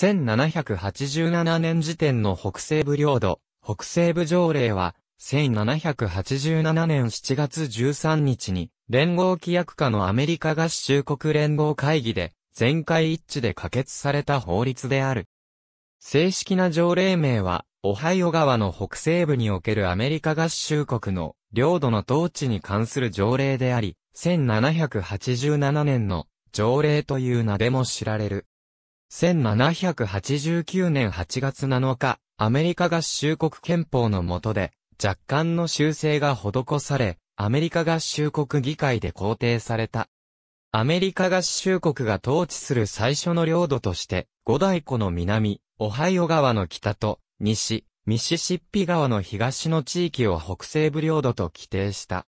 1787年時点の北西部領土、北西部条例は、1787年7月13日に、連合規約下のアメリカ合衆国連合会議で、全会一致で可決された法律である。正式な条例名は、オハイオ川の北西部におけるアメリカ合衆国の領土の統治に関する条例であり、1787年の条例という名でも知られる。1789年8月7日、アメリカ合衆国憲法の下で若干の修正が施され、アメリカ合衆国議会で肯定された。アメリカ合衆国が統治する最初の領土として、五大湖の南、オハイオ川の北と西、ミシシッピ川の東の地域を北西部領土と規定した。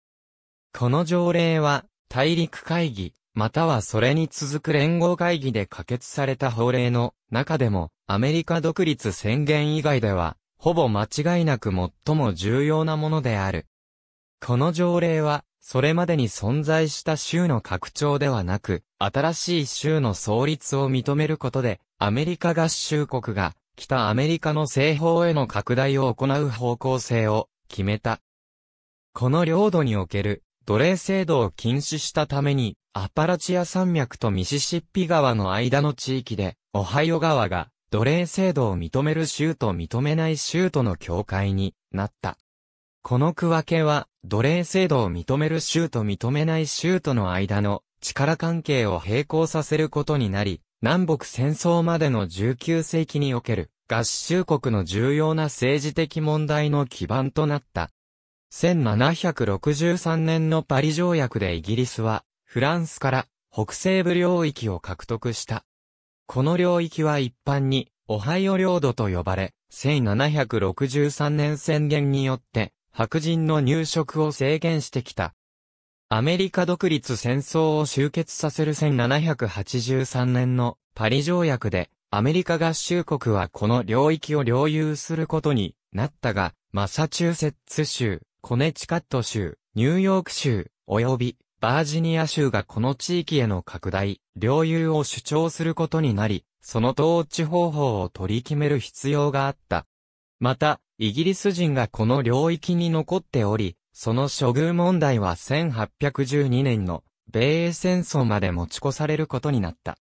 この条例は、大陸会議、またはそれに続く連合会議で可決された法令の中でも、アメリカ独立宣言以外では、ほぼ間違いなく最も重要なものである。この条例は、それまでに存在した州の拡張ではなく、新しい州の創立を認めることで、アメリカ合衆国が、北アメリカの西方への拡大を行う方向性を決めた。この領土における奴隷制度を禁止したために、アパラチア山脈とミシシッピ川の間の地域で、オハイオ川が奴隷制度を認める州と認めない州との境界になった。この区分けは、奴隷制度を認める州と認めない州との間の力関係を並行させることになり、南北戦争までの19世紀における合衆国の重要な政治的問題の基盤となった。1763年のパリ条約でイギリスは、フランスから北西部領域を獲得した。この領域は一般に、オハイオ領土と呼ばれ、1763年宣言によって白人の入植を制限してきた。アメリカ独立戦争を終結させる1783年のパリ条約で、アメリカ合衆国はこの領域を領有することになったが、マサチューセッツ州、コネチカット州、ニューヨーク州、及びバージニア州がこの地域への拡大、領有を主張することになり、その統治方法を取り決める必要があった。また、イギリス人がこの領域に残っており、その処遇問題は1812年の米英戦争まで持ち越されることになった。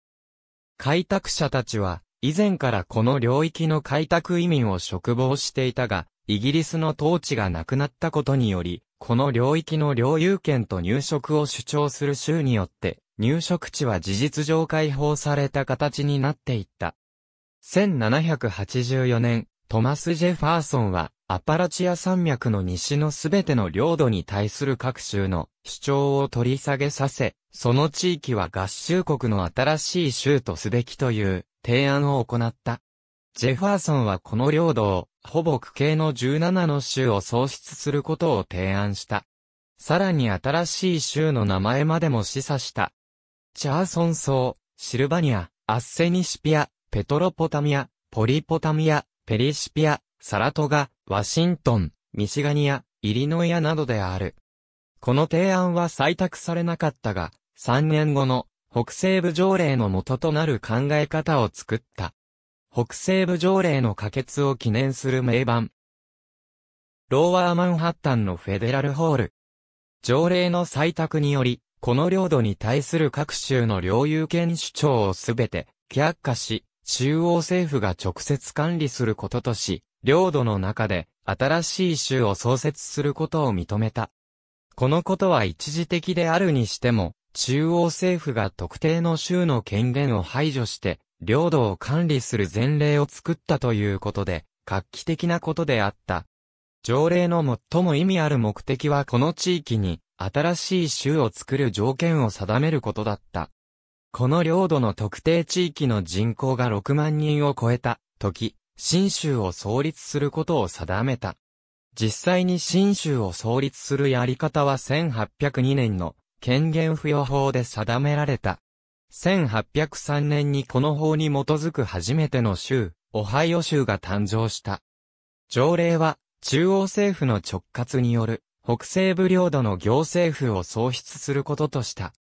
開拓者たちは、以前からこの領域の開拓移民を嘱望していたが、イギリスの統治がなくなったことにより、この領域の領有権と入植を主張する州によって、入植地は事実上解放された形になっていった。1784年、トマス・ジェファーソンは、アパラチア山脈の西のすべての領土に対する各州の主張を取り下げさせ、その地域は合衆国の新しい州とすべきという提案を行った。ジェファーソンはこの領土を、ほぼ区形の17の州を創出することを提案した。さらに新しい州の名前までも示唆した。チャーソン層、シルバニア、アッセニシピア、ペトロポタミア、ポリポタミア、ペリシピア、サラトガ、ワシントン、ミシガニア、イリノイアなどである。この提案は採択されなかったが、3年後の北西部条例の元となる考え方を作った。北西部条例の可決を記念する名板。ローワーマンハッタンのフェデラルホール。条例の採択により、この領土に対する各州の領有権主張をすべて却下し、中央政府が直接管理することとし、領土の中で新しい州を創設することを認めた。このことは一時的であるにしても、中央政府が特定の州の権限を排除して、領土を管理する前例を作ったということで、画期的なことであった。条例の最も意味ある目的はこの地域に新しい州を作る条件を定めることだった。この領土の特定地域の人口が6万人を超えた時、新州を創立することを定めた。実際に新州を創立するやり方は1802年の権限付与法で定められた。1803年にこの法に基づく初めての州、オハイオ州が誕生した。条例は中央政府の直轄による北西部領土の行政府を創出することとした。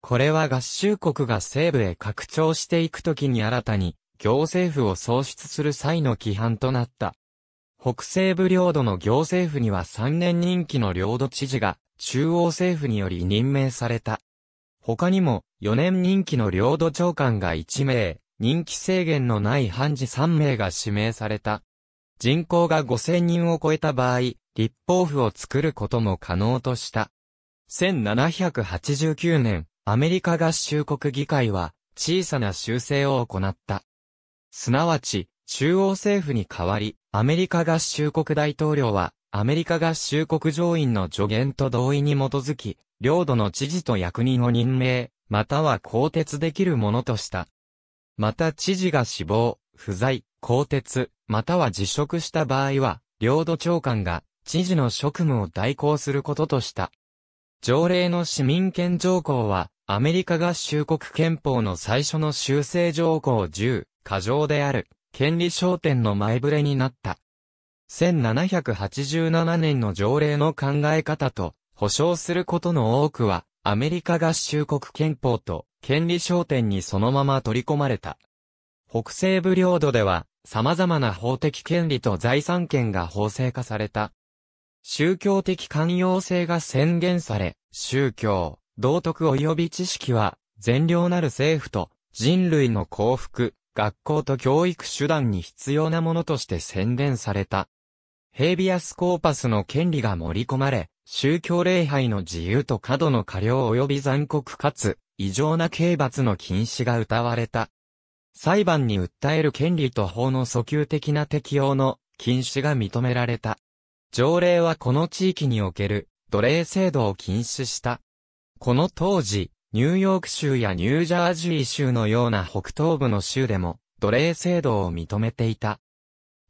これは合衆国が西部へ拡張していくときに新たに行政府を創出する際の規範となった。北西部領土の行政府には3年任期の領土知事が中央政府により任命された。他にも4年任期の領土長官が1名、任期制限のない判事3名が指名された。人口が5000人を超えた場合、立法府を作ることも可能とした。1789年、アメリカ合衆国議会は小さな修正を行った。すなわち、中央政府に代わり、アメリカ合衆国大統領は、アメリカ合衆国上院の助言と同意に基づき、領土の知事と役人を任命、または更迭できるものとした。また知事が死亡、不在、更迭、または辞職した場合は、領土長官が知事の職務を代行することとした。条例の市民権条項は、アメリカ合衆国憲法の最初の修正条項10、過剰である、権利焦点の前触れになった。1787年の条例の考え方と、保障することの多くは、アメリカ合衆国憲法と権利焦点にそのまま取り込まれた。北西部領土では、様々な法的権利と財産権が法制化された。宗教的寛容性が宣言され、宗教、道徳及び知識は、善良なる政府と人類の幸福、学校と教育手段に必要なものとして宣伝された。ヘイビアスコーパスの権利が盛り込まれ、宗教礼拝の自由と過度の過料及び残酷かつ、異常な刑罰の禁止が謳われた。裁判に訴える権利と法の訴求的な適用の禁止が認められた。条例はこの地域における奴隷制度を禁止した。この当時、ニューヨーク州やニュージャージー州のような北東部の州でも奴隷制度を認めていた。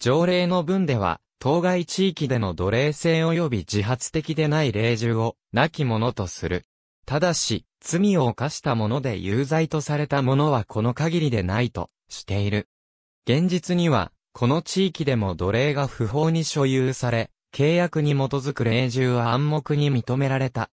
条例の文では、当該地域での奴隷制及び自発的でない霊獣を、亡き者とする。ただし、罪を犯した者で有罪とされた者はこの限りでないとしている。現実には、この地域でも奴隷が不法に所有され、契約に基づく霊獣は暗黙に認められた。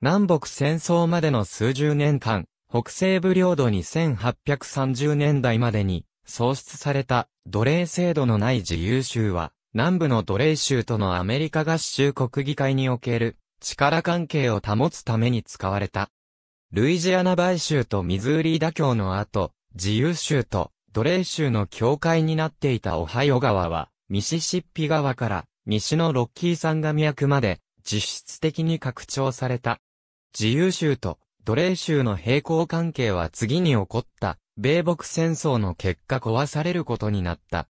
南北戦争までの数十年間、北西部領土に1830年代までに創出された奴隷制度のない自由州は、南部の奴隷州とのアメリカ合衆国議会における力関係を保つために使われた。ルイジアナ買州とミズーリーダ教の後、自由州と奴隷州の境界になっていたオハイオ川は、ミシシッピ川から西のロッキー山河脈まで実質的に拡張された。自由州と奴隷州の並行関係は次に起こった米北戦争の結果壊されることになった。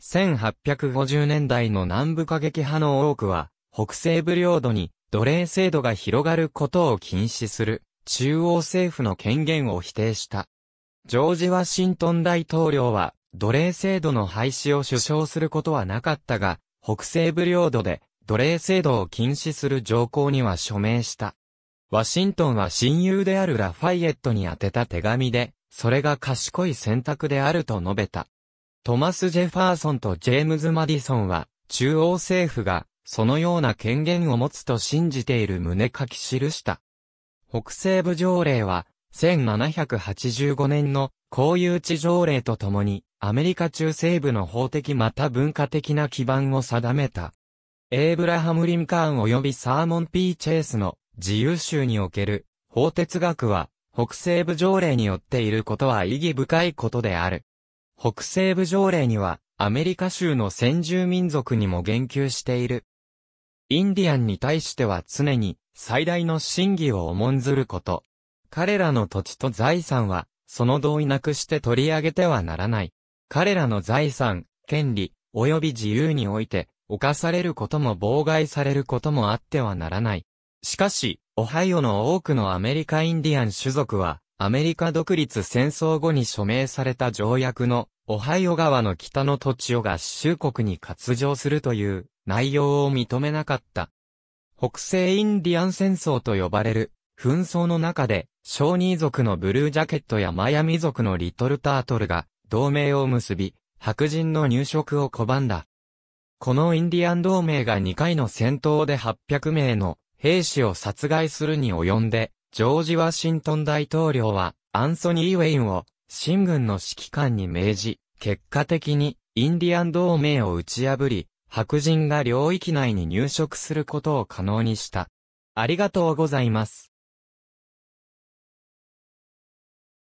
1850年代の南部過激派の多くは、北西部領土に奴隷制度が広がることを禁止する中央政府の権限を否定した。ジョージ・ワシントン大統領は奴隷制度の廃止を主張することはなかったが、北西部領土で奴隷制度を禁止する条項には署名した。ワシントンは親友であるラファイエットに宛てた手紙で、それが賢い選択であると述べた。トマス・ジェファーソンとジェームズ・マディソンは、中央政府が、そのような権限を持つと信じている旨書き記した。北西部条例は、1785年の公有地条例とともに、アメリカ中西部の法的また文化的な基盤を定めた。エイブラハム・リンカーン及びサーモン・ピー・チェイスの自由州における法哲学は北西部条例によっていることは意義深いことである。北西部条例には、アメリカ州の先住民族にも言及している。インディアンに対しては常に最大の真偽を重んずること。彼らの土地と財産は、その同意なくして取り上げてはならない。彼らの財産、権利、及び自由において、犯されることも妨害されることもあってはならない。しかし、オハイオの多くのアメリカインディアン種族は、アメリカ独立戦争後に署名された条約の、オハイオ川の北の土地を合衆国に割譲するという内容を認めなかった。北西インディアン戦争と呼ばれる紛争の中で、ショーニー族のブルージャケットやマヤミ族のリトルタートルが同盟を結び、白人の入植を拒んだ。このインディアン同盟が2回の戦闘で800名の兵士を殺害するに及んで、ジョージ・ワシントン大統領は、アンソニー・ウェインを、新軍の指揮官に命じ、結果的に、インディアン同盟を打ち破り、白人が領域内に入植することを可能にした。ありがとうございます。